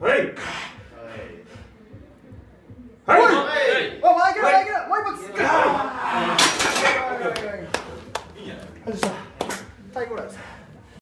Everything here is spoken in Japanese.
はい。はい。マイケルマイケルもう一発。い。い。んじゃない。外したです